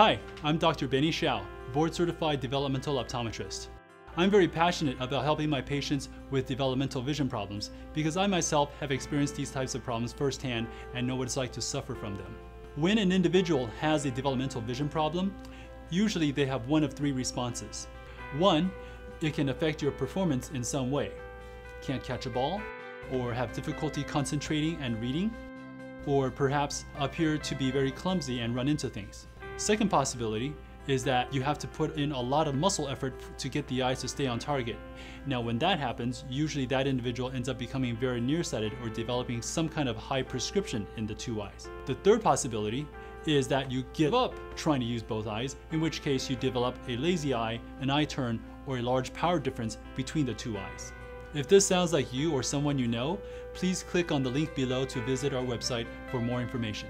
Hi, I'm Dr. Benny Shao, board certified developmental optometrist. I'm very passionate about helping my patients with developmental vision problems because I myself have experienced these types of problems firsthand and know what it's like to suffer from them. When an individual has a developmental vision problem, usually they have one of three responses. One, it can affect your performance in some way. Can't catch a ball, or have difficulty concentrating and reading, or perhaps appear to be very clumsy and run into things. Second possibility is that you have to put in a lot of muscle effort to get the eyes to stay on target. Now when that happens, usually that individual ends up becoming very nearsighted or developing some kind of high prescription in the two eyes. The third possibility is that you give up trying to use both eyes, in which case you develop a lazy eye, an eye turn, or a large power difference between the two eyes. If this sounds like you or someone you know, please click on the link below to visit our website for more information.